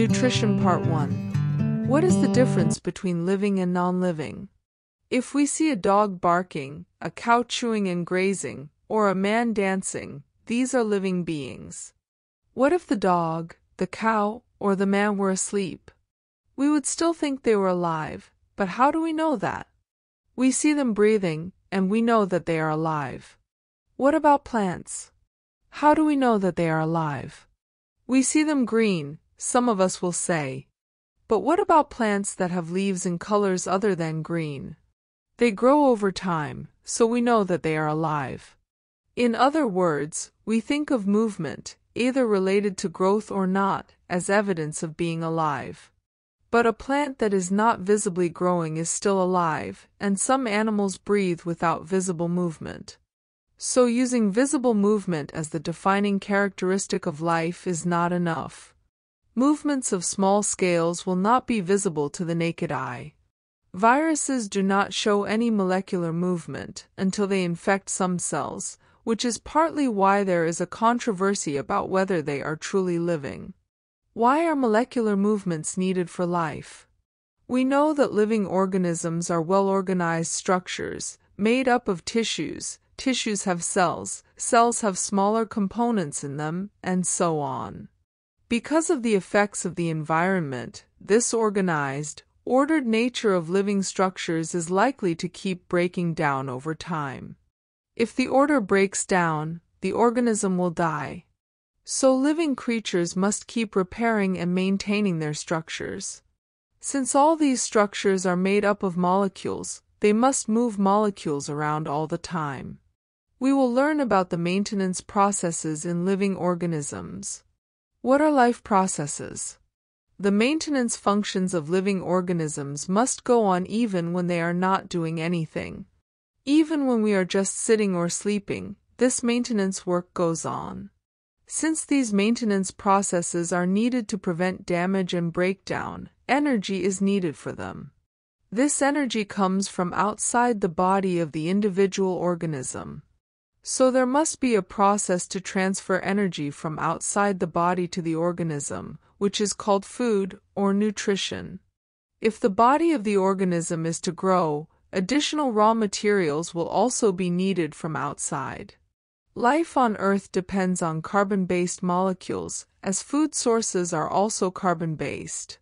Nutrition Part 1 What is the difference between living and non living? If we see a dog barking, a cow chewing and grazing, or a man dancing, these are living beings. What if the dog, the cow, or the man were asleep? We would still think they were alive, but how do we know that? We see them breathing, and we know that they are alive. What about plants? How do we know that they are alive? We see them green, some of us will say. But what about plants that have leaves in colors other than green? They grow over time, so we know that they are alive. In other words, we think of movement, either related to growth or not, as evidence of being alive. But a plant that is not visibly growing is still alive, and some animals breathe without visible movement. So using visible movement as the defining characteristic of life is not enough. Movements of small scales will not be visible to the naked eye. Viruses do not show any molecular movement until they infect some cells, which is partly why there is a controversy about whether they are truly living. Why are molecular movements needed for life? We know that living organisms are well organized structures, made up of tissues, tissues have cells, cells have smaller components in them, and so on. Because of the effects of the environment, this organized, ordered nature of living structures is likely to keep breaking down over time. If the order breaks down, the organism will die. So living creatures must keep repairing and maintaining their structures. Since all these structures are made up of molecules, they must move molecules around all the time. We will learn about the maintenance processes in living organisms. What are life processes? The maintenance functions of living organisms must go on even when they are not doing anything. Even when we are just sitting or sleeping, this maintenance work goes on. Since these maintenance processes are needed to prevent damage and breakdown, energy is needed for them. This energy comes from outside the body of the individual organism. So there must be a process to transfer energy from outside the body to the organism, which is called food or nutrition. If the body of the organism is to grow, additional raw materials will also be needed from outside. Life on Earth depends on carbon-based molecules, as food sources are also carbon-based.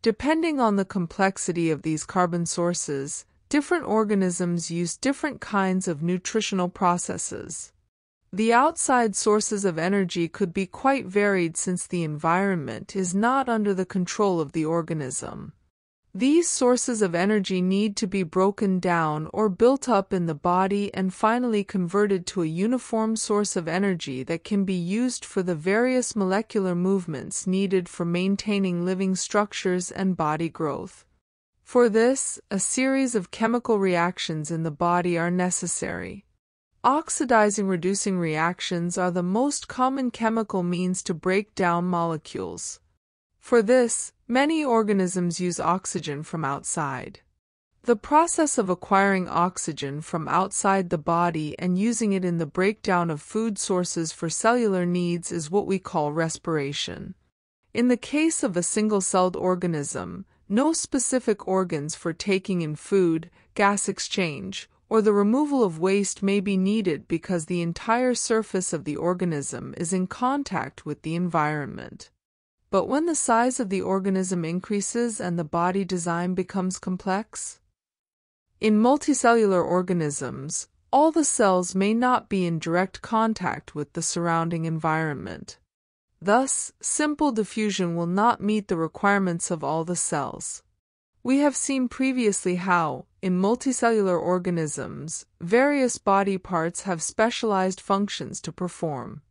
Depending on the complexity of these carbon sources, different organisms use different kinds of nutritional processes. The outside sources of energy could be quite varied since the environment is not under the control of the organism. These sources of energy need to be broken down or built up in the body and finally converted to a uniform source of energy that can be used for the various molecular movements needed for maintaining living structures and body growth. For this, a series of chemical reactions in the body are necessary. Oxidizing reducing reactions are the most common chemical means to break down molecules. For this, many organisms use oxygen from outside. The process of acquiring oxygen from outside the body and using it in the breakdown of food sources for cellular needs is what we call respiration. In the case of a single-celled organism, no specific organs for taking in food, gas exchange, or the removal of waste may be needed because the entire surface of the organism is in contact with the environment. But when the size of the organism increases and the body design becomes complex? In multicellular organisms, all the cells may not be in direct contact with the surrounding environment. Thus, simple diffusion will not meet the requirements of all the cells. We have seen previously how, in multicellular organisms, various body parts have specialized functions to perform.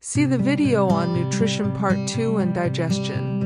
See the video on Nutrition Part 2 and Digestion.